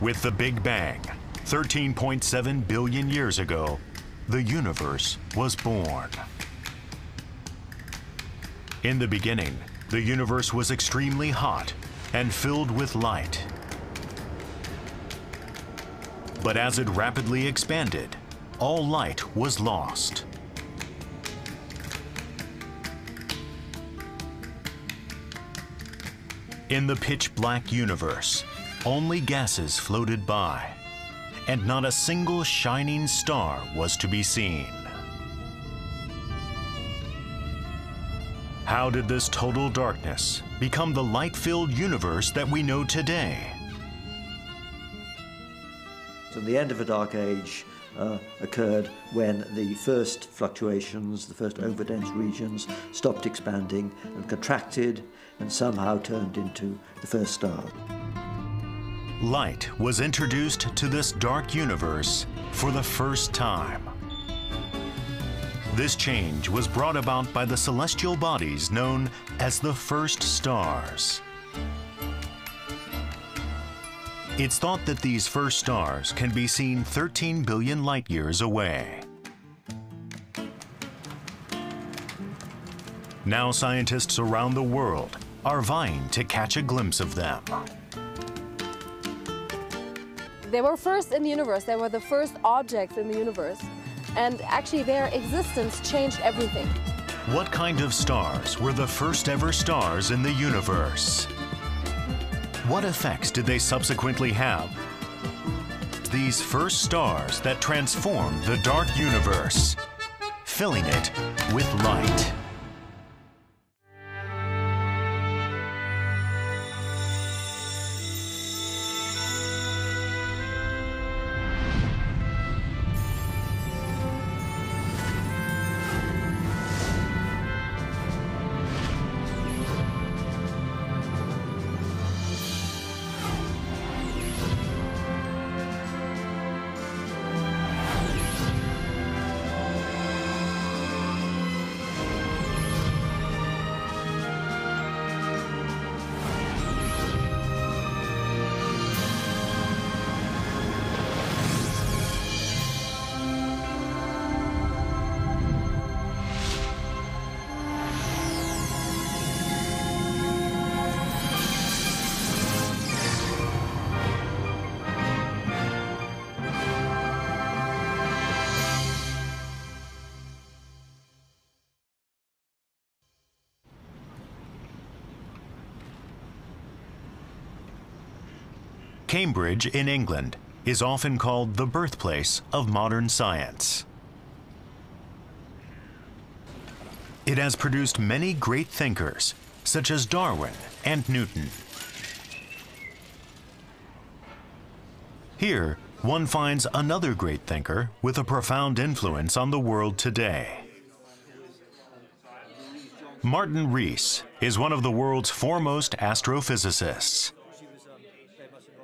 With the Big Bang, 13.7 billion years ago, the universe was born. In the beginning, the universe was extremely hot and filled with light. But as it rapidly expanded, all light was lost. In the pitch black universe, only gases floated by, and not a single shining star was to be seen. How did this total darkness become the light-filled universe that we know today? So the end of a dark age uh, occurred when the first fluctuations, the first overdense regions, stopped expanding and contracted and somehow turned into the first star. Light was introduced to this dark universe for the first time. This change was brought about by the celestial bodies known as the first stars. It's thought that these first stars can be seen 13 billion light years away. Now scientists around the world are vying to catch a glimpse of them. They were first in the universe. They were the first objects in the universe. And actually their existence changed everything. What kind of stars were the first ever stars in the universe? What effects did they subsequently have? These first stars that transformed the dark universe, filling it with light. Cambridge in England is often called the birthplace of modern science. It has produced many great thinkers, such as Darwin and Newton. Here, one finds another great thinker with a profound influence on the world today. Martin Rees is one of the world's foremost astrophysicists.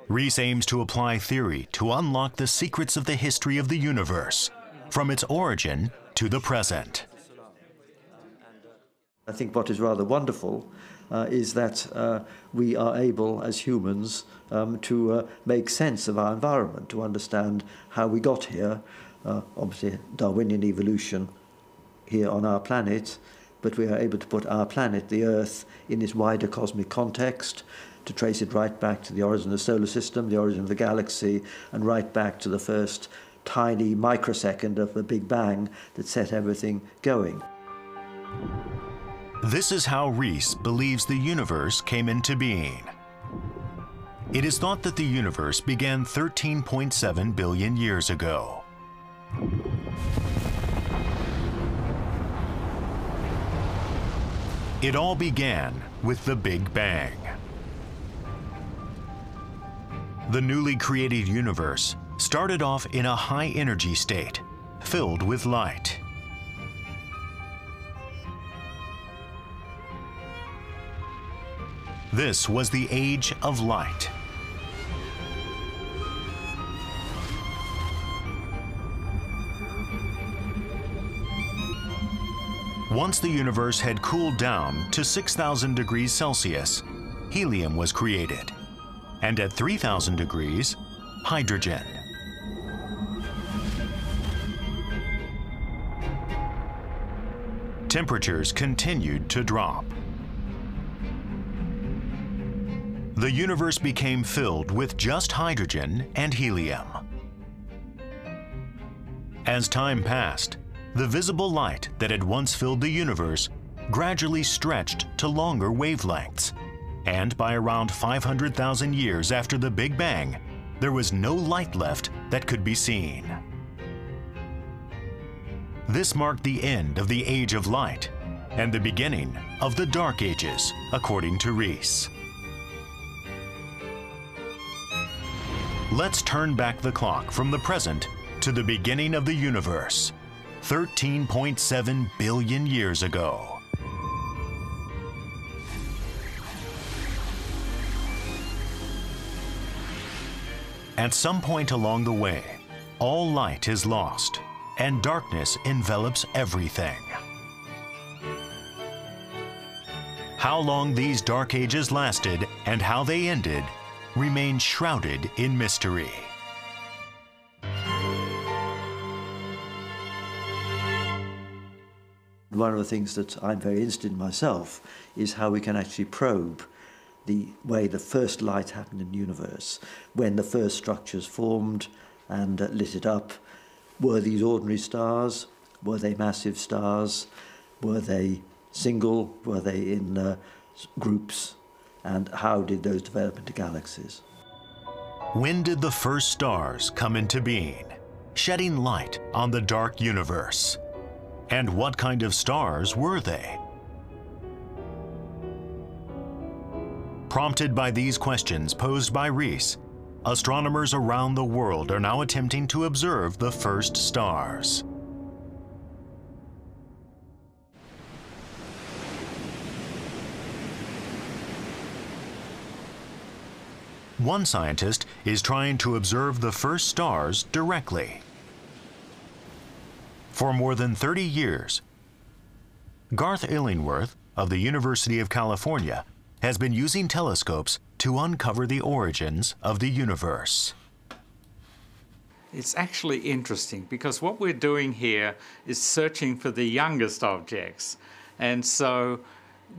Rees aims to apply theory to unlock the secrets of the history of the universe, from its origin to the present. I think what is rather wonderful uh, is that uh, we are able, as humans, um, to uh, make sense of our environment, to understand how we got here. Uh, obviously, Darwinian evolution here on our planet, but we are able to put our planet, the Earth, in this wider cosmic context, to trace it right back to the origin of the solar system, the origin of the galaxy, and right back to the first tiny microsecond of the Big Bang that set everything going. This is how Rees believes the universe came into being. It is thought that the universe began 13.7 billion years ago. It all began with the Big Bang. The newly created universe started off in a high energy state, filled with light. This was the age of light. Once the universe had cooled down to 6,000 degrees Celsius, helium was created. And at 3,000 degrees, hydrogen. Temperatures continued to drop. The universe became filled with just hydrogen and helium. As time passed, the visible light that had once filled the universe gradually stretched to longer wavelengths, and by around 500,000 years after the Big Bang, there was no light left that could be seen. This marked the end of the Age of Light and the beginning of the Dark Ages, according to Rees. Let's turn back the clock from the present to the beginning of the universe, 13.7 billion years ago. At some point along the way, all light is lost and darkness envelops everything. How long these dark ages lasted and how they ended remain shrouded in mystery. One of the things that I'm very interested in myself is how we can actually probe the way the first light happened in the universe, when the first structures formed and uh, lit it up. Were these ordinary stars? Were they massive stars? Were they single? Were they in uh, groups? And how did those develop into galaxies? When did the first stars come into being, shedding light on the dark universe? And what kind of stars were they? Prompted by these questions posed by Rees, astronomers around the world are now attempting to observe the first stars. One scientist is trying to observe the first stars directly. For more than 30 years, Garth Illingworth of the University of California has been using telescopes to uncover the origins of the universe. It's actually interesting because what we're doing here is searching for the youngest objects. And so,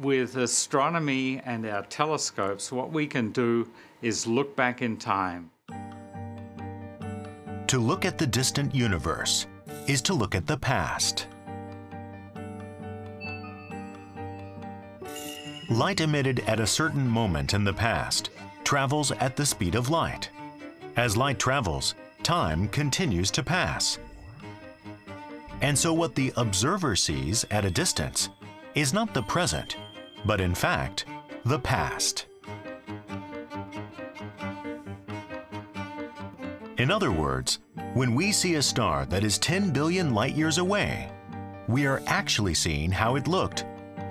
with astronomy and our telescopes, what we can do is look back in time. To look at the distant universe is to look at the past. Light emitted at a certain moment in the past travels at the speed of light. As light travels, time continues to pass. And so what the observer sees at a distance is not the present, but in fact, the past. In other words, when we see a star that is 10 billion light years away, we are actually seeing how it looked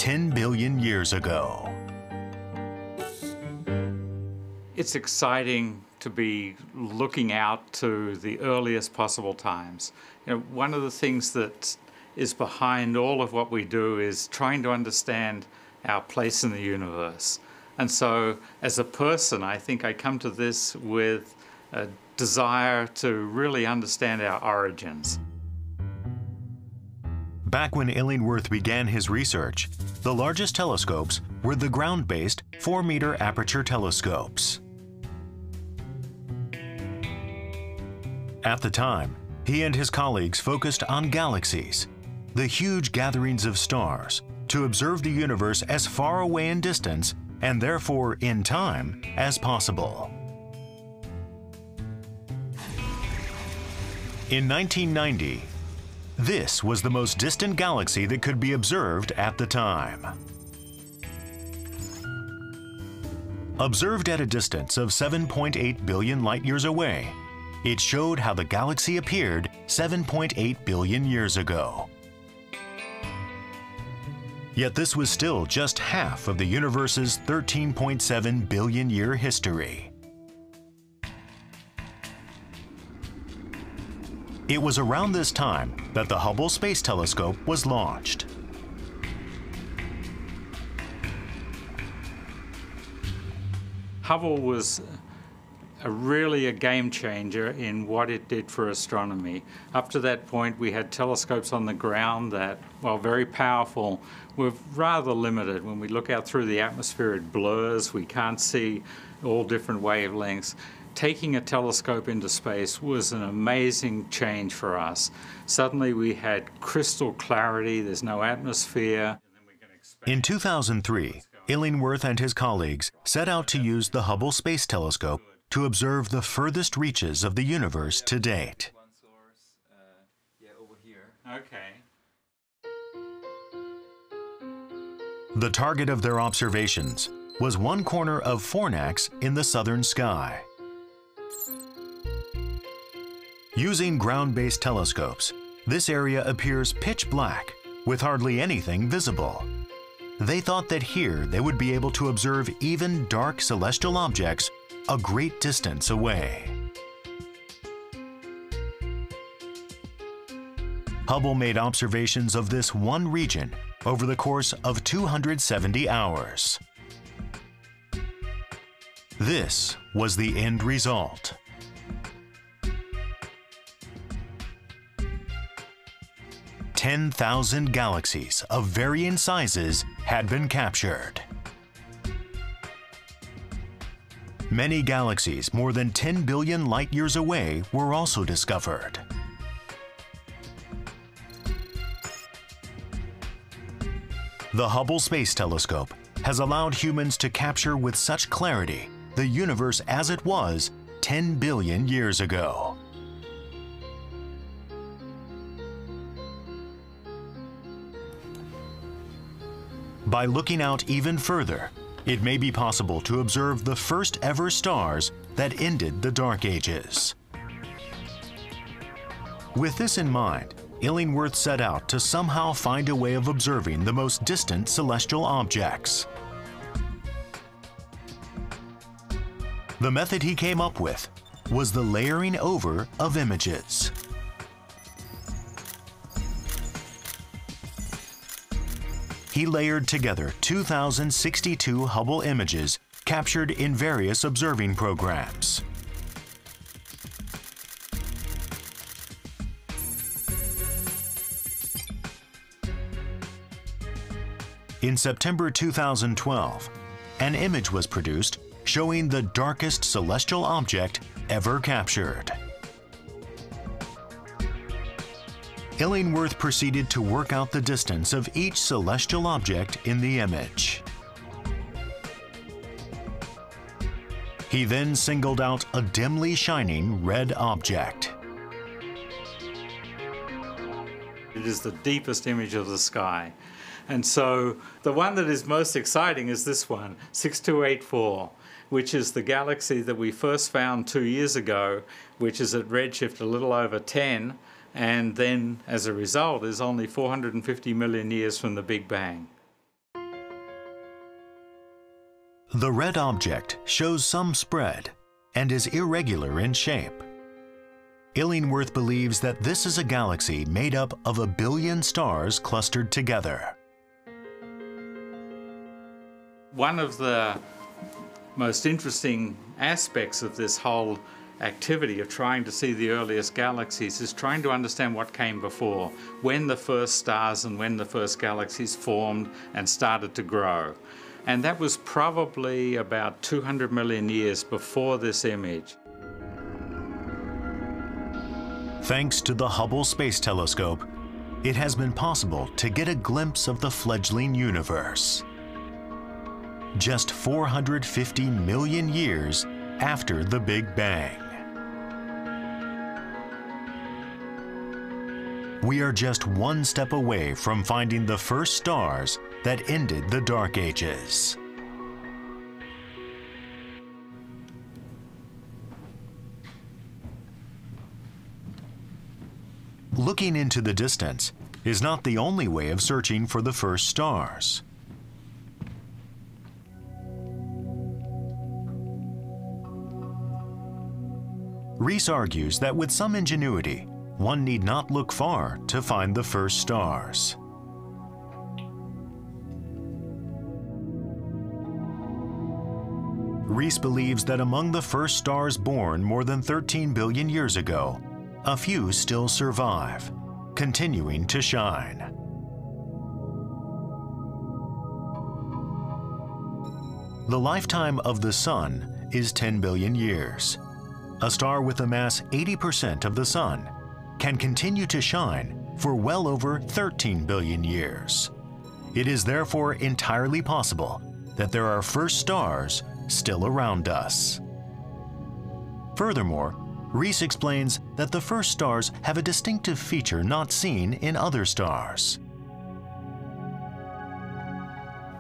10 billion years ago. It's exciting to be looking out to the earliest possible times. You know, one of the things that is behind all of what we do is trying to understand our place in the universe. And so, as a person, I think I come to this with a desire to really understand our origins. Back when Illingworth began his research, the largest telescopes were the ground-based 4-meter aperture telescopes. At the time, he and his colleagues focused on galaxies, the huge gatherings of stars, to observe the universe as far away in distance and therefore in time as possible. In 1990, this was the most distant galaxy that could be observed at the time. Observed at a distance of 7.8 billion light-years away, it showed how the galaxy appeared 7.8 billion years ago. Yet this was still just half of the universe's 13.7 billion year history. It was around this time that the Hubble Space Telescope was launched. Hubble was a really a game changer in what it did for astronomy. Up to that point, we had telescopes on the ground that, while very powerful, were rather limited. When we look out through the atmosphere, it blurs. We can't see all different wavelengths. Taking a telescope into space was an amazing change for us. Suddenly, we had crystal clarity. There's no atmosphere. In 2003, Illingworth and his colleagues set out to use the Hubble Space Telescope to observe the furthest reaches of the universe to date. Okay. The target of their observations was one corner of Fornax in the southern sky. Using ground-based telescopes, this area appears pitch black with hardly anything visible. They thought that here they would be able to observe even dark celestial objects a great distance away. Hubble made observations of this one region over the course of 270 hours. This was the end result. Ten thousand galaxies of varying sizes had been captured. Many galaxies more than 10 billion light years away were also discovered. The Hubble Space Telescope has allowed humans to capture with such clarity the universe as it was 10 billion years ago. By looking out even further, it may be possible to observe the first ever stars that ended the Dark Ages. With this in mind, Illingworth set out to somehow find a way of observing the most distant celestial objects. The method he came up with was the layering over of images. He layered together 2,062 Hubble images captured in various observing programs. In September 2012, an image was produced showing the darkest celestial object ever captured. Illingworth proceeded to work out the distance of each celestial object in the image. He then singled out a dimly shining red object. It is the deepest image of the sky. And so the one that is most exciting is this one, 6284, which is the galaxy that we first found two years ago, which is at redshift a little over 10, and then as a result is only 450 million years from the Big Bang. The red object shows some spread and is irregular in shape. Illingworth believes that this is a galaxy made up of a billion stars clustered together. One of the most interesting aspects of this whole activity of trying to see the earliest galaxies is trying to understand what came before, when the first stars and when the first galaxies formed and started to grow. And that was probably about 200 million years before this image. Thanks to the Hubble Space Telescope, it has been possible to get a glimpse of the fledgling universe just 450 million years after the Big Bang. We are just one step away from finding the first stars that ended the Dark Ages. Looking into the distance is not the only way of searching for the first stars. Rees argues that with some ingenuity, one need not look far to find the first stars. Rees believes that among the first stars born more than 13 billion years ago, a few still survive, continuing to shine. The lifetime of the Sun is 10 billion years. A star with a mass 80% of the Sun can continue to shine for well over 13 billion years. It is therefore entirely possible that there are first stars still around us. Furthermore, Rees explains that the first stars have a distinctive feature not seen in other stars.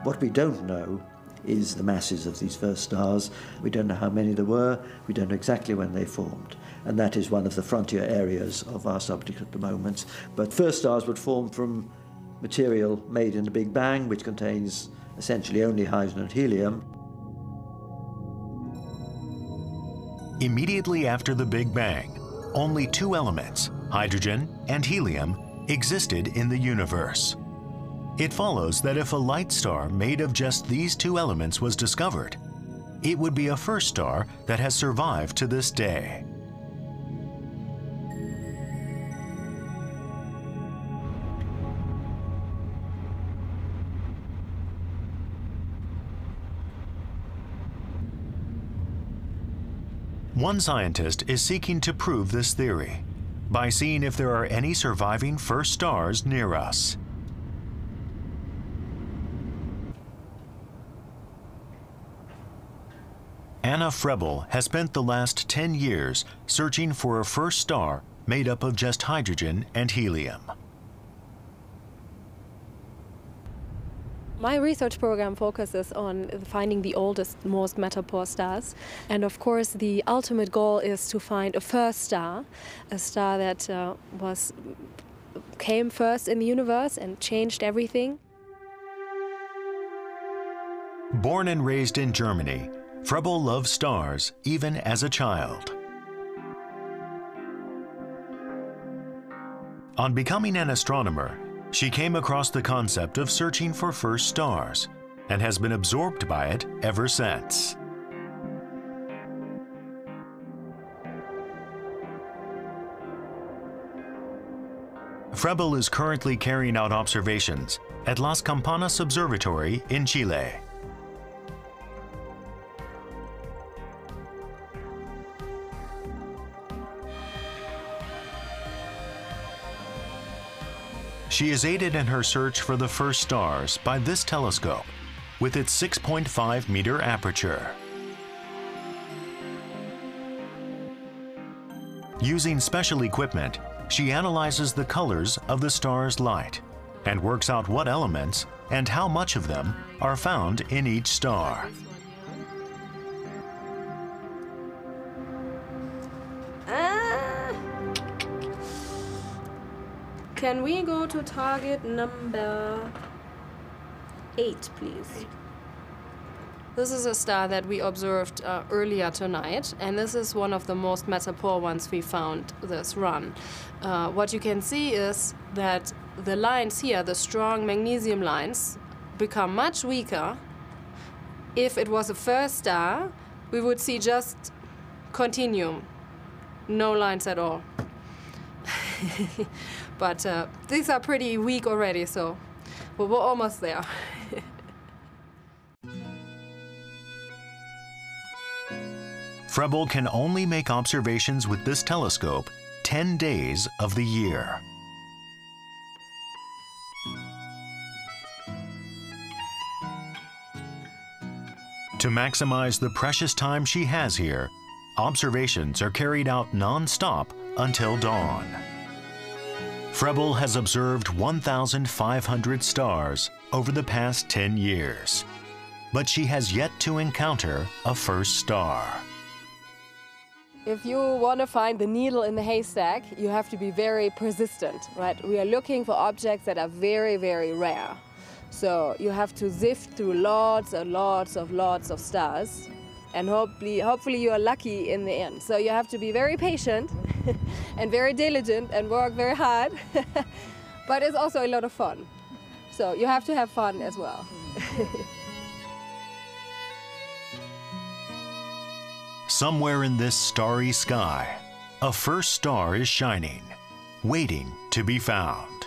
What we don't know is the masses of these first stars. We don't know how many there were, we don't know exactly when they formed. And that is one of the frontier areas of our subject at the moment. But first stars would form from material made in the Big Bang, which contains essentially only hydrogen and helium. Immediately after the Big Bang, only two elements, hydrogen and helium, existed in the universe. It follows that if a light star made of just these two elements was discovered, it would be a first star that has survived to this day. One scientist is seeking to prove this theory by seeing if there are any surviving first stars near us. Anna Frebel has spent the last 10 years searching for a first star made up of just hydrogen and helium. My research program focuses on finding the oldest, most matter-poor stars. And of course, the ultimate goal is to find a first star, a star that uh, was came first in the universe and changed everything. Born and raised in Germany, Frebel loved stars even as a child. On becoming an astronomer, she came across the concept of searching for first stars and has been absorbed by it ever since. Frebel is currently carrying out observations at Las Campanas Observatory in Chile. She is aided in her search for the first stars by this telescope with its 6.5 meter aperture. Using special equipment, she analyzes the colors of the star's light and works out what elements and how much of them are found in each star. Can we go to target number eight, please? This is a star that we observed uh, earlier tonight, and this is one of the most matter-poor ones we found this run. Uh, what you can see is that the lines here, the strong magnesium lines, become much weaker. If it was a first star, we would see just continuum, no lines at all. But uh, these are pretty weak already, so well, we're almost there. Frebel can only make observations with this telescope 10 days of the year. To maximize the precious time she has here, observations are carried out non-stop until dawn. Frebel has observed 1,500 stars over the past 10 years, but she has yet to encounter a first star. If you want to find the needle in the haystack, you have to be very persistent, right? We are looking for objects that are very, very rare. So you have to sift through lots and lots of lots of stars and hopefully, hopefully you are lucky in the end. So you have to be very patient and very diligent and work very hard, but it's also a lot of fun. So you have to have fun as well. Somewhere in this starry sky, a first star is shining, waiting to be found.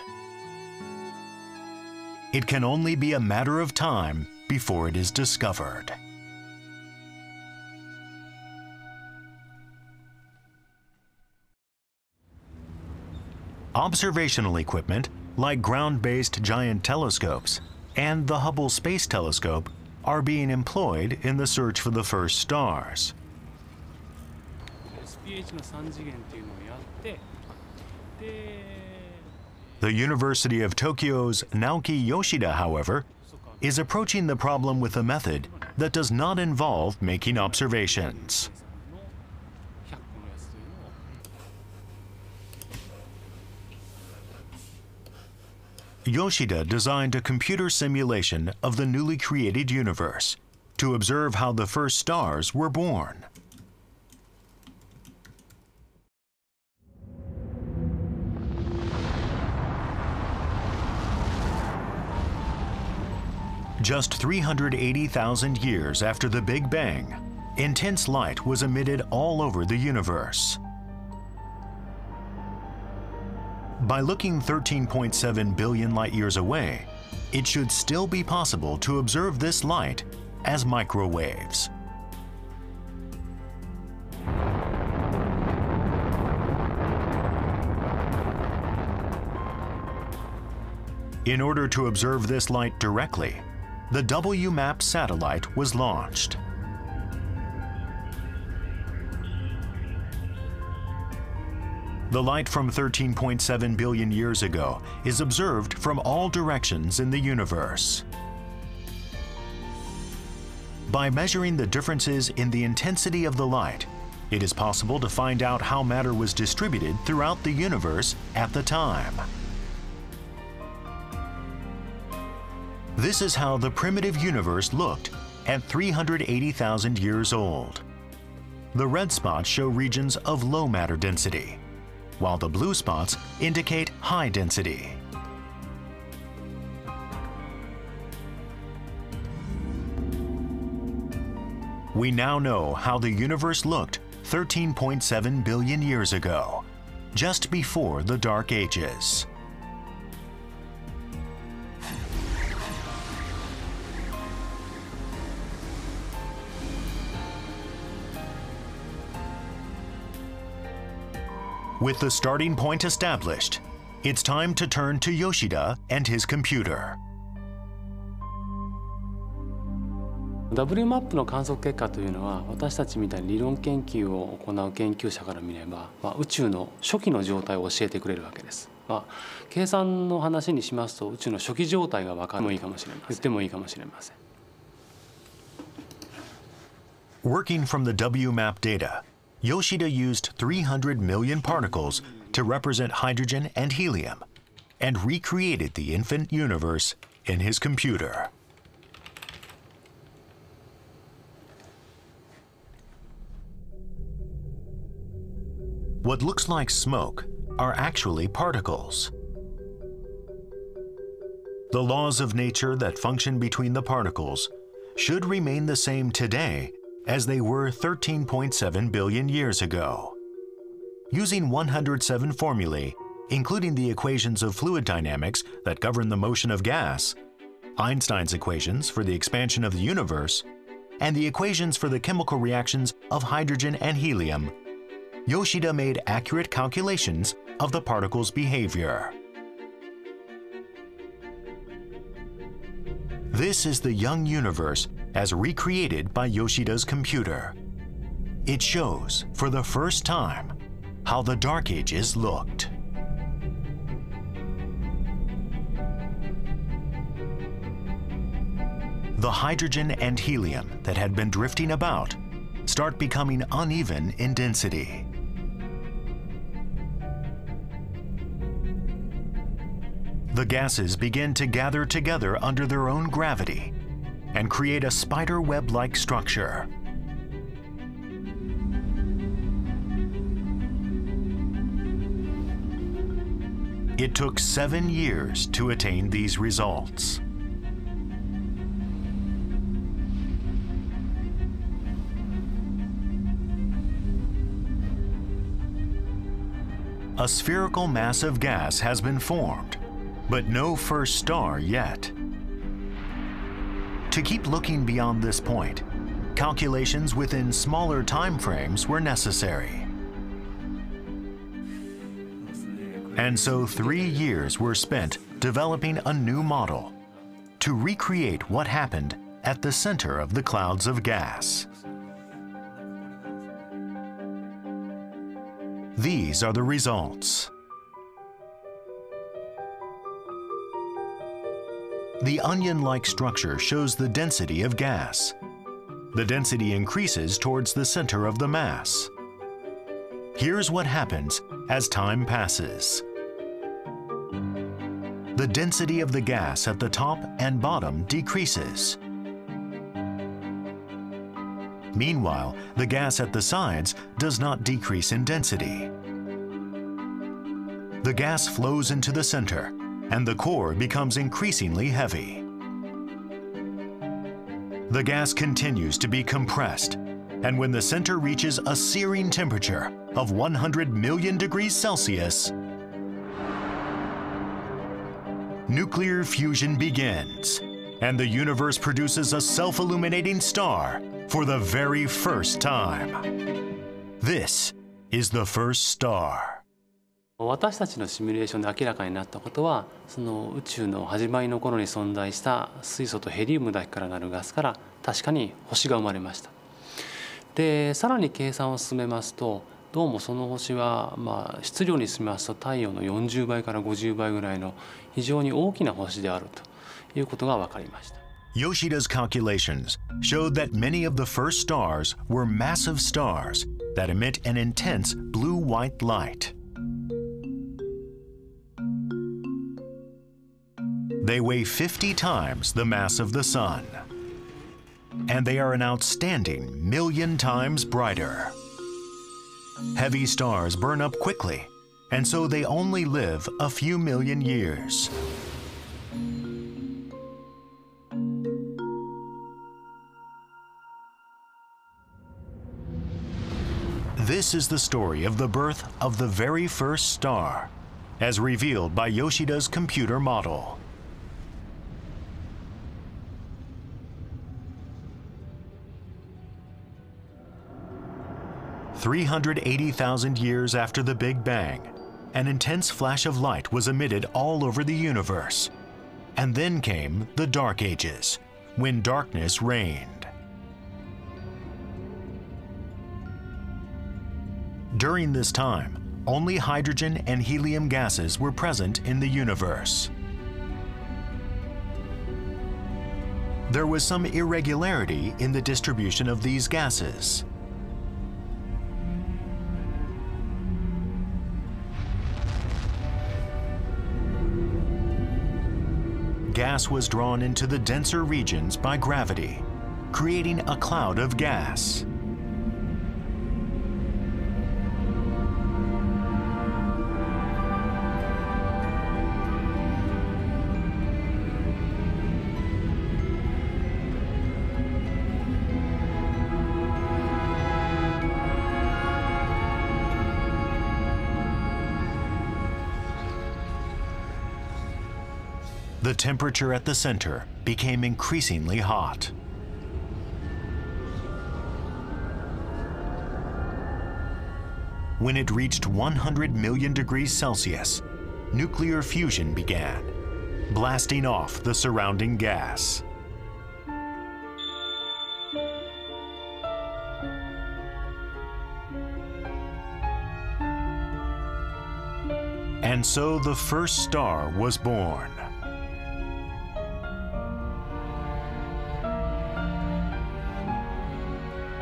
It can only be a matter of time before it is discovered. observational equipment like ground-based giant telescopes and the Hubble Space Telescope are being employed in the search for the first stars. The University of Tokyo's Naoki Yoshida, however, is approaching the problem with a method that does not involve making observations. Yoshida designed a computer simulation of the newly created universe to observe how the first stars were born. Just 380,000 years after the Big Bang, intense light was emitted all over the universe. By looking 13.7 billion light years away, it should still be possible to observe this light as microwaves. In order to observe this light directly, the WMAP satellite was launched. The light from 13.7 billion years ago is observed from all directions in the universe. By measuring the differences in the intensity of the light, it is possible to find out how matter was distributed throughout the universe at the time. This is how the primitive universe looked at 380,000 years old. The red spots show regions of low matter density, while the blue spots indicate high density. We now know how the universe looked 13.7 billion years ago, just before the Dark Ages. With the starting point established, it's time to turn to Yoshida and his computer. WMAP の観測結果というのは私たちみたいに理論研究を行う研究者から見れば、まあ、宇宙の初期の状態を教えてくれるわけです。まあ、計算の話にしますと宇宙の初期状態が分かってもいいかもしれません言ってもいいかもしれません。Working from the WMAP data, Yoshida used 300 million particles to represent hydrogen and helium and recreated the infant universe in his computer. What looks like smoke are actually particles. The laws of nature that function between the particles should remain the same today as they were 13.7 billion years ago. Using 107 formulae, including the equations of fluid dynamics that govern the motion of gas, Einstein's equations for the expansion of the universe, and the equations for the chemical reactions of hydrogen and helium, Yoshida made accurate calculations of the particles' behavior. This is the young universe as recreated by Yoshida's computer. It shows, for the first time, how the Dark Ages looked. The hydrogen and helium that had been drifting about start becoming uneven in density. The gases begin to gather together under their own gravity and create a spider web-like structure. It took seven years to attain these results. A spherical mass of gas has been formed, but no first star yet. To keep looking beyond this point, calculations within smaller time frames were necessary. And so three years were spent developing a new model to recreate what happened at the center of the clouds of gas. These are the results. The onion-like structure shows the density of gas. The density increases towards the center of the mass. Here's what happens as time passes. The density of the gas at the top and bottom decreases. Meanwhile, the gas at the sides does not decrease in density. The gas flows into the center, and the core becomes increasingly heavy. The gas continues to be compressed, and when the center reaches a searing temperature of 100 million degrees Celsius, nuclear fusion begins, and the universe produces a self-illuminating star for the very first time. This is the first star. 私たちのシミュレーションで明らかになったことはその宇宙の始まりの頃に存在した水素とヘリウムだけからなるガスから確かに星が生まれましたでさらに計算を進めますとどうもその星は、まあ、質量にしますと太陽の40倍から50倍ぐらいの非常に大きな星であるということが分かりました Yoshida's calculations showed that many of the first stars were massive stars that emit an intense blue-white light. They weigh 50 times the mass of the Sun. And they are an outstanding million times brighter. Heavy stars burn up quickly, and so they only live a few million years. This is the story of the birth of the very first star, as revealed by Yoshida's computer model. Three hundred eighty thousand years after the Big Bang, an intense flash of light was emitted all over the universe. And then came the Dark Ages, when darkness reigned. During this time, only hydrogen and helium gases were present in the universe. There was some irregularity in the distribution of these gases. Gas was drawn into the denser regions by gravity, creating a cloud of gas. The temperature at the center became increasingly hot. When it reached 100 million degrees Celsius, nuclear fusion began, blasting off the surrounding gas. And so the first star was born.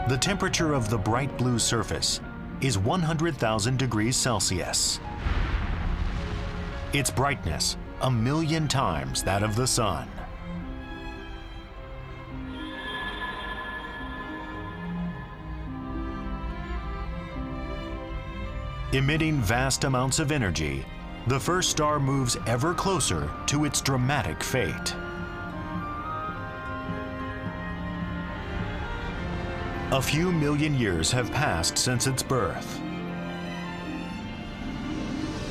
The temperature of the bright blue surface is 100,000 degrees Celsius. Its brightness, a million times that of the sun. Emitting vast amounts of energy, the first star moves ever closer to its dramatic fate. A few million years have passed since its birth.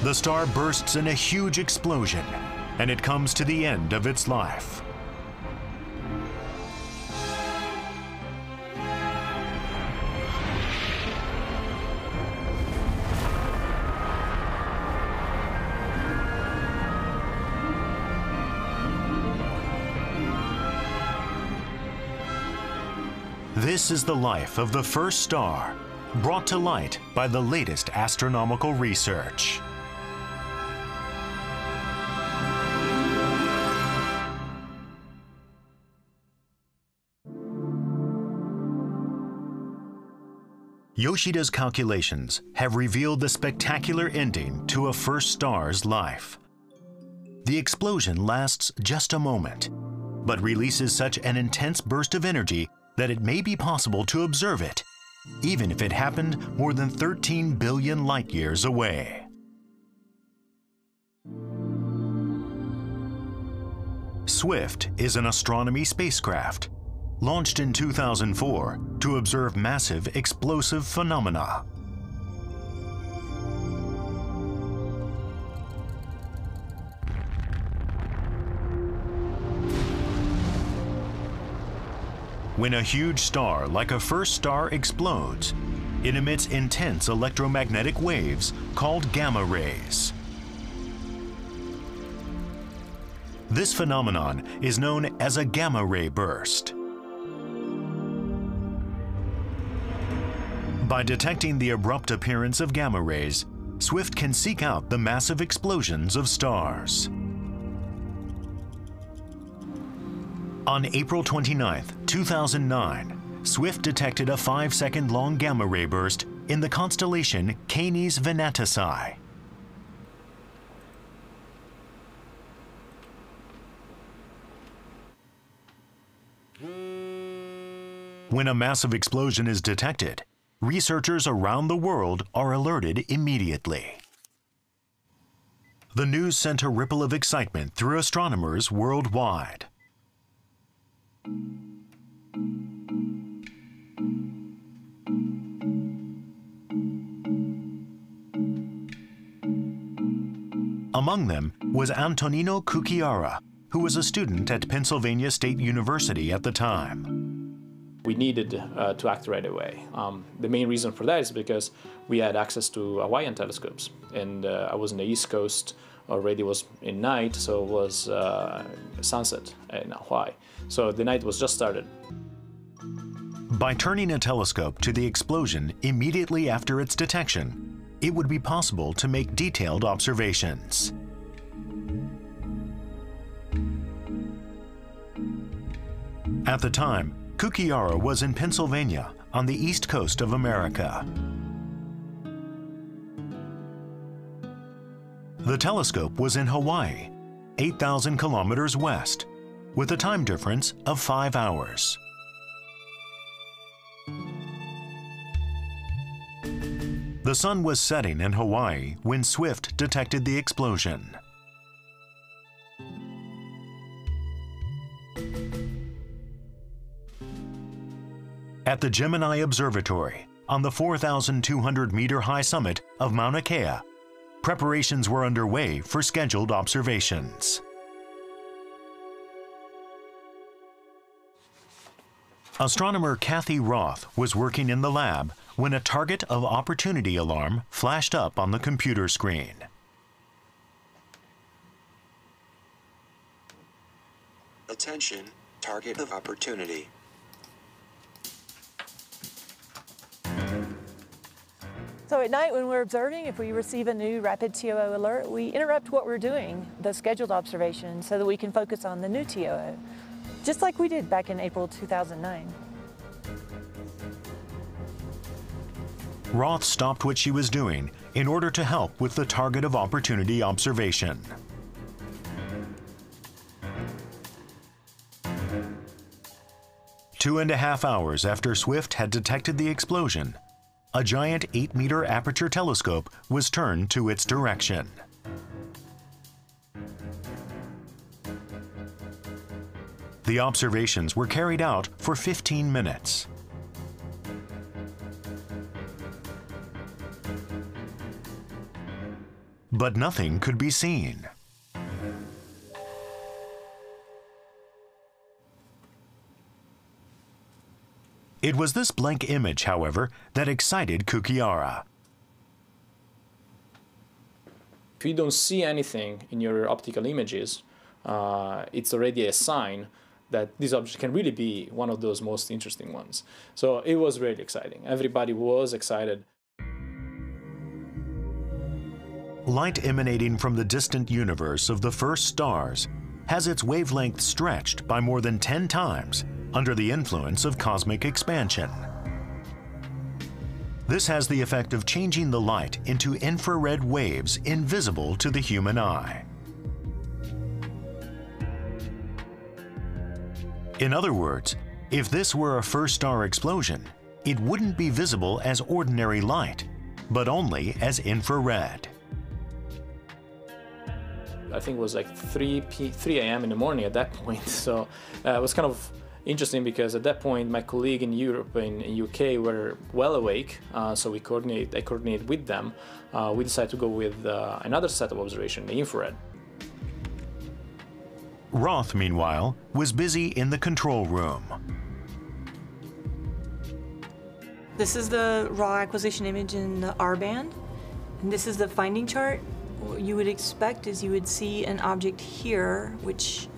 the star bursts in a huge explosion and it comes to the end of its life. This is the life of the first star, brought to light by the latest astronomical research. Yoshida's calculations have revealed the spectacular ending to a first star's life. The explosion lasts just a moment, but releases such an intense burst of energy that it may be possible to observe it, even if it happened more than 13 billion light years away. SWIFT is an astronomy spacecraft launched in 2004 to observe massive explosive phenomena. When a huge star like a first star explodes, it emits intense electromagnetic waves called gamma rays. This phenomenon is known as a gamma ray burst. By detecting the abrupt appearance of gamma rays, SWIFT can seek out the massive explosions of stars. On April 29, 2009, SWIFT detected a five-second long gamma ray burst in the constellation Canes Venatici. When a massive explosion is detected, researchers around the world are alerted immediately. The news sent a ripple of excitement through astronomers worldwide. Among them was Antonino Cucchiara, who was a student at Pennsylvania State University at the time we needed uh, to act right away. Um, the main reason for that is because we had access to Hawaiian telescopes, and uh, I was in the East Coast already. was in night, so it was uh, sunset in Hawaii. So the night was just started. By turning a telescope to the explosion immediately after its detection, it would be possible to make detailed observations. At the time, Cucchiara was in Pennsylvania on the east coast of America. The telescope was in Hawaii, 8,000 kilometers west, with a time difference of five hours. The sun was setting in Hawaii when Swift detected the explosion. at the Gemini Observatory on the 4,200 meter high summit of Mauna Kea. Preparations were underway for scheduled observations. Astronomer Kathy Roth was working in the lab when a target of opportunity alarm flashed up on the computer screen. Attention, target of opportunity. So at night when we're observing, if we receive a new rapid TOO alert, we interrupt what we're doing, the scheduled observation, so that we can focus on the new TOO, just like we did back in April 2009. Roth stopped what she was doing in order to help with the target of opportunity observation. Two and a half hours after Swift had detected the explosion, a giant 8 meter aperture telescope was turned to its direction. The observations were carried out for 15 minutes. but nothing could be seen. It was this blank image, however, that excited Cucchiara. If you don't see anything in your optical images, uh, it's already a sign that this object can really be one of those most interesting ones. So it was really exciting. Everybody was excited. Light emanating from the distant universe of the first stars has its wavelength stretched by more than 10 times under the influence of cosmic expansion. This has the effect of changing the light into infrared waves invisible to the human eye. In other words, if this were a first star explosion, it wouldn't be visible as ordinary light, but only as infrared. I think it was like 3 p 3 a.m. in the morning at that point. So uh, it was kind of interesting because at that point my colleague in Europe in UK were well awake. Uh, so we coordinate. I coordinated with them. Uh, we decided to go with uh, another set of observation, the infrared. Roth, meanwhile, was busy in the control room. This is the raw acquisition image in the R band, and this is the finding chart. What you would expect is you would see an object here, which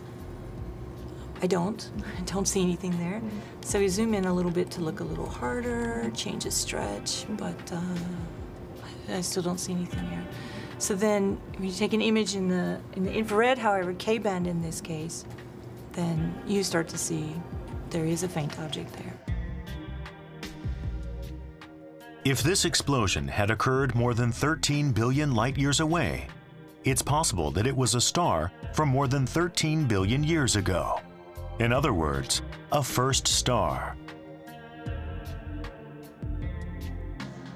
I don't. I don't see anything there. So we zoom in a little bit to look a little harder, change the stretch, but uh, I still don't see anything here. So then, if you take an image in the in the infrared, however, K-band in this case, then you start to see there is a faint object there. If this explosion had occurred more than 13 billion light years away, it's possible that it was a star from more than 13 billion years ago. In other words, a first star.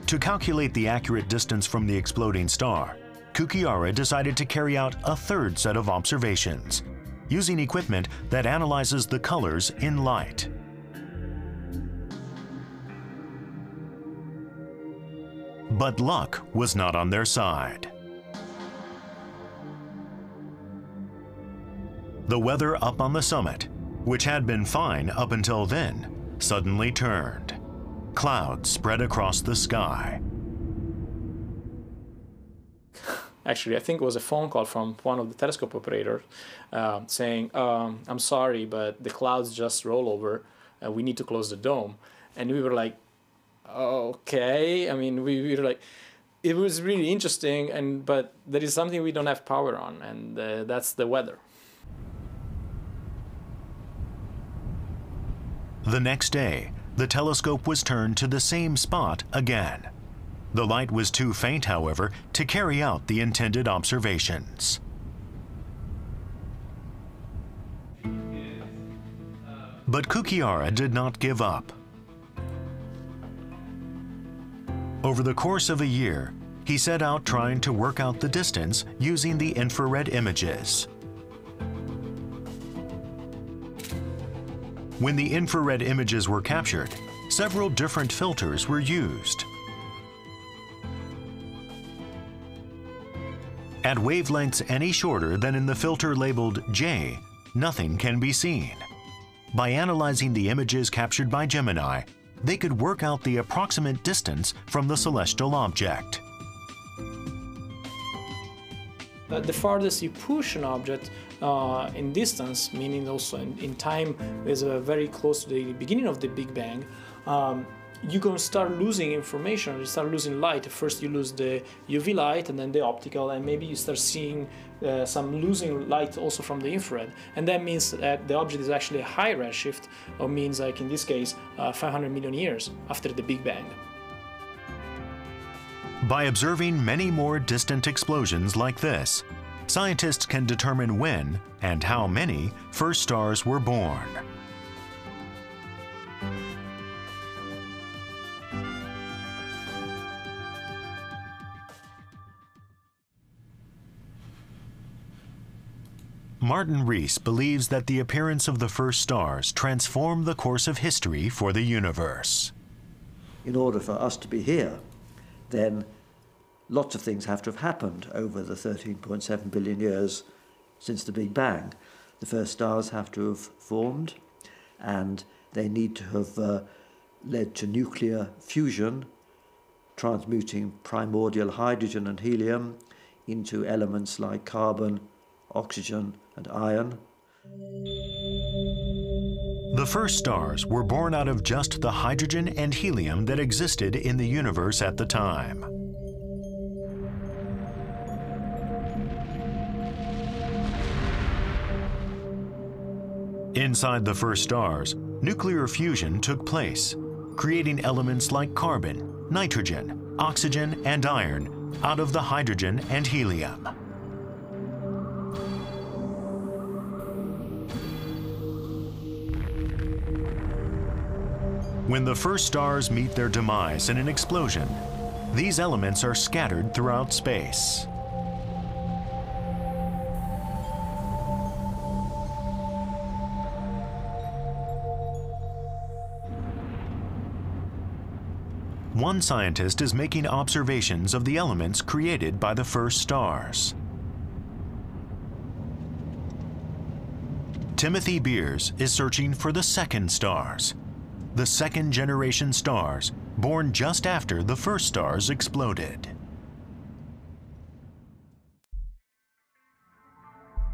To calculate the accurate distance from the exploding star, Cucchiara decided to carry out a third set of observations, using equipment that analyzes the colors in light. But luck was not on their side. The weather up on the summit, which had been fine up until then, suddenly turned. Clouds spread across the sky. Actually, I think it was a phone call from one of the telescope operators uh, saying, um, I'm sorry, but the clouds just roll over. Uh, we need to close the dome. And we were like, okay. I mean, we, we were like, it was really interesting, and but there is something we don't have power on, and uh, that's the weather. The next day, the telescope was turned to the same spot again. The light was too faint, however, to carry out the intended observations. But Cucchiara did not give up. Over the course of a year, he set out trying to work out the distance using the infrared images. When the infrared images were captured, several different filters were used. At wavelengths any shorter than in the filter labeled J, nothing can be seen. By analyzing the images captured by Gemini, they could work out the approximate distance from the celestial object. Uh, the farthest you push an object uh, in distance, meaning also in, in time, is uh, very close to the beginning of the Big Bang, um, you're going to start losing information, you start losing light. First, you lose the UV light and then the optical, and maybe you start seeing uh, some losing light also from the infrared. And that means that the object is actually a high redshift, or means, like in this case, uh, 500 million years after the Big Bang. By observing many more distant explosions like this, scientists can determine when and how many first stars were born. Martin Rees believes that the appearance of the first stars transformed the course of history for the universe. In order for us to be here, then lots of things have to have happened over the 13.7 billion years since the Big Bang. The first stars have to have formed, and they need to have uh, led to nuclear fusion, transmuting primordial hydrogen and helium into elements like carbon, oxygen, and iron. The first stars were born out of just the hydrogen and helium that existed in the universe at the time. Inside the first stars, nuclear fusion took place, creating elements like carbon, nitrogen, oxygen, and iron out of the hydrogen and helium. When the first stars meet their demise in an explosion, these elements are scattered throughout space. One scientist is making observations of the elements created by the first stars. Timothy Beers is searching for the second stars, the second generation stars born just after the first stars exploded.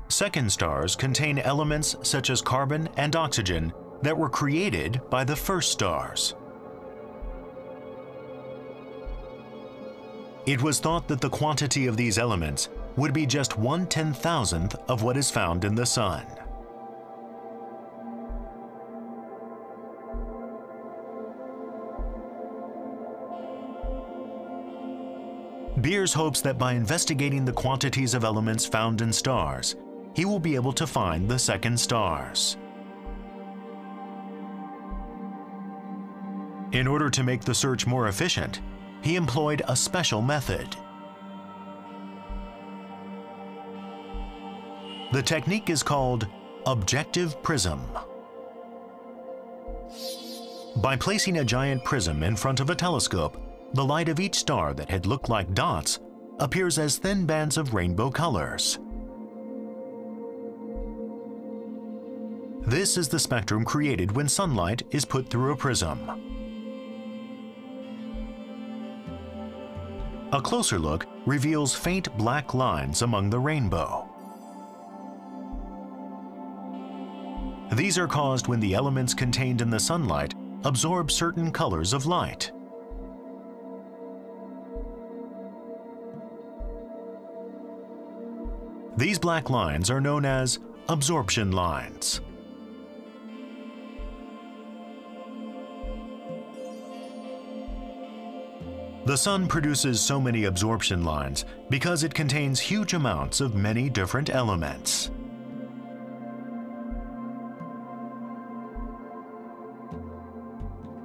Second stars contain elements such as carbon and oxygen that were created by the first stars. It was thought that the quantity of these elements would be just one ten thousandth of what is found in the Sun. Beers hopes that by investigating the quantities of elements found in stars, he will be able to find the second stars. In order to make the search more efficient, he employed a special method. The technique is called objective prism. By placing a giant prism in front of a telescope, the light of each star that had looked like dots appears as thin bands of rainbow colors. This is the spectrum created when sunlight is put through a prism. A closer look reveals faint black lines among the rainbow. These are caused when the elements contained in the sunlight absorb certain colors of light. These black lines are known as absorption lines. The sun produces so many absorption lines because it contains huge amounts of many different elements.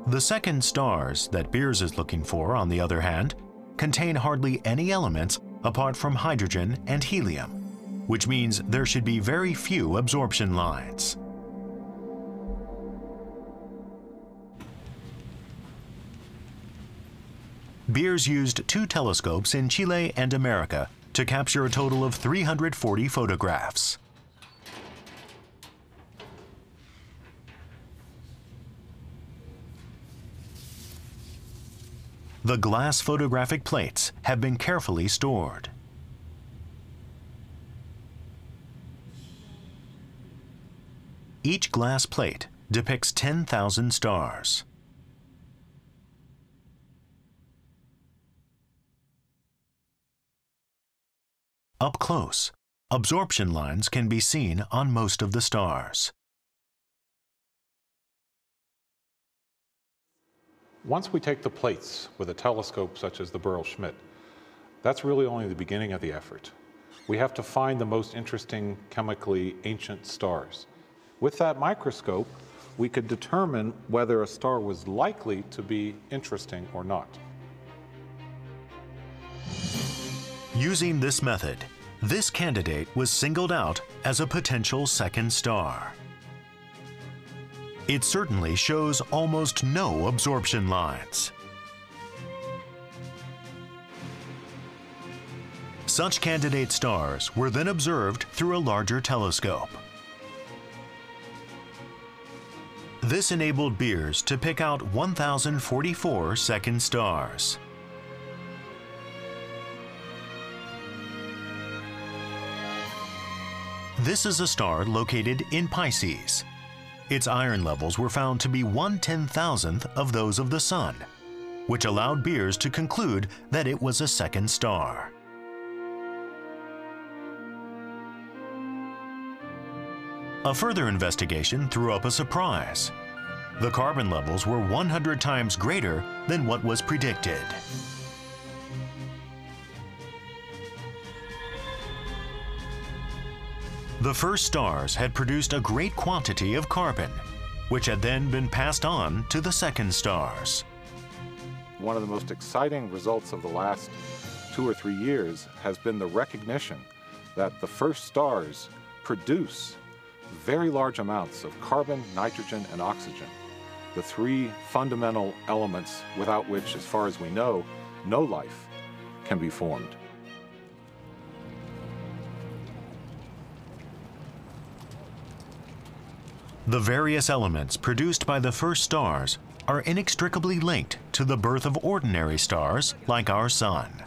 The second stars that Beers is looking for, on the other hand, contain hardly any elements apart from hydrogen and helium, which means there should be very few absorption lines. Beers used two telescopes in Chile and America to capture a total of 340 photographs. The glass photographic plates have been carefully stored. Each glass plate depicts 10,000 stars. Up close, absorption lines can be seen on most of the stars. Once we take the plates with a telescope such as the Burrell Schmidt, that's really only the beginning of the effort. We have to find the most interesting chemically ancient stars. With that microscope, we could determine whether a star was likely to be interesting or not. Using this method, this candidate was singled out as a potential second star. It certainly shows almost no absorption lines. Such candidate stars were then observed through a larger telescope. This enabled Beers to pick out 1,044 second stars. This is a star located in Pisces. Its iron levels were found to be one ten thousandth of those of the Sun, which allowed Beers to conclude that it was a second star. A further investigation threw up a surprise. The carbon levels were 100 times greater than what was predicted. The first stars had produced a great quantity of carbon, which had then been passed on to the second stars. One of the most exciting results of the last two or three years has been the recognition that the first stars produce very large amounts of carbon, nitrogen, and oxygen, the three fundamental elements without which, as far as we know, no life can be formed. The various elements produced by the first stars are inextricably linked to the birth of ordinary stars like our Sun.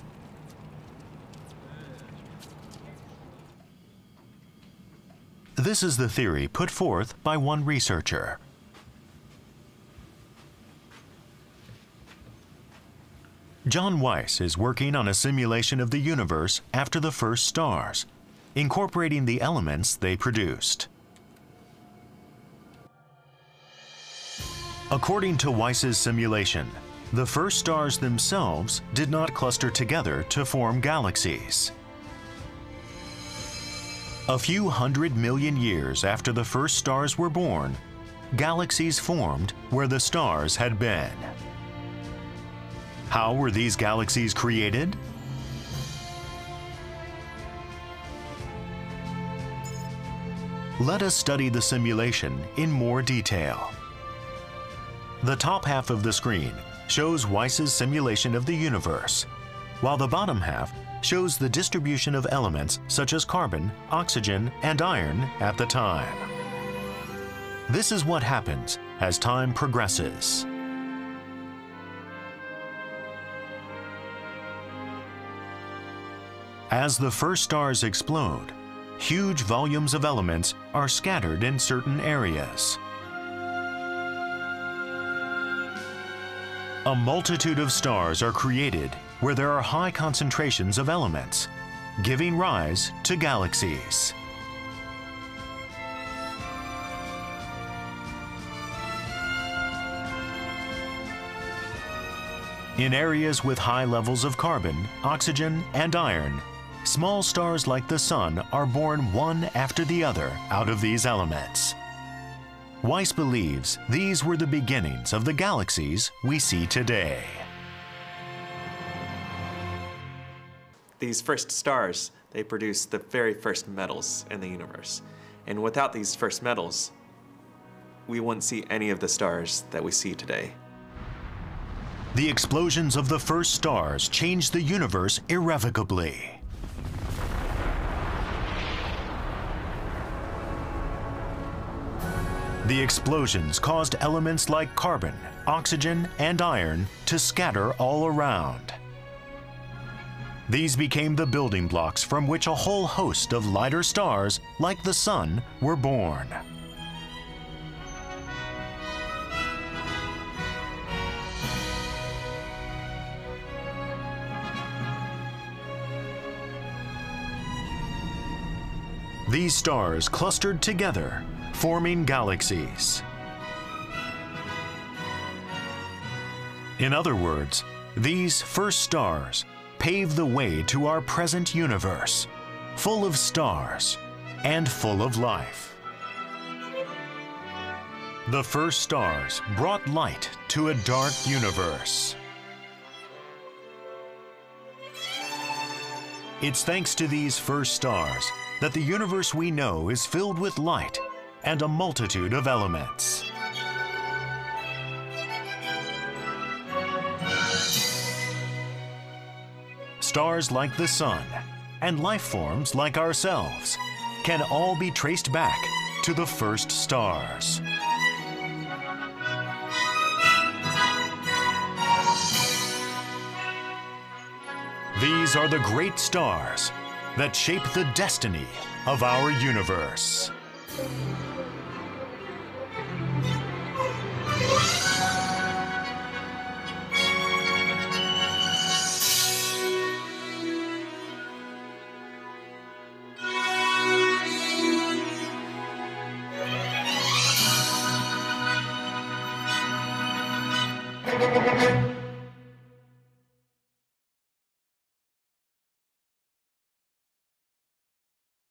This is the theory put forth by one researcher. John Wise is working on a simulation of the universe after the first stars, incorporating the elements they produced. According to Wise's simulation, the first stars themselves did not cluster together to form galaxies. A few hundred million years after the first stars were born, galaxies formed where the stars had been. How were these galaxies created? Let us study the simulation in more detail. The top half of the screen shows Wise's simulation of the universe, while the bottom half shows the distribution of elements such as carbon, oxygen, and iron at the time. This is what happens as time progresses. As the first stars explode, huge volumes of elements are scattered in certain areas. A multitude of stars are created where there are high concentrations of elements, giving rise to galaxies. In areas with high levels of carbon, oxygen, and iron, small stars like the Sun are born one after the other out of these elements. Wise believes these were the beginnings of the galaxies we see today. These first stars, they produce the very first metals in the universe. And without these first metals, we wouldn't see any of the stars that we see today. The explosions of the first stars changed the universe irrevocably. The explosions caused elements like carbon, oxygen, and iron to scatter all around. These became the building blocks from which a whole host of lighter stars, like the Sun, were born. These stars clustered together, forming galaxies. In other words, these first stars paved the way to our present universe, full of stars and full of life. The first stars brought light to a dark universe. It's thanks to these first stars that the universe we know is filled with light and a multitude of elements. Stars like the Sun, and life forms like ourselves can all be traced back to the first stars. These are the great stars that shape the destiny of our universe.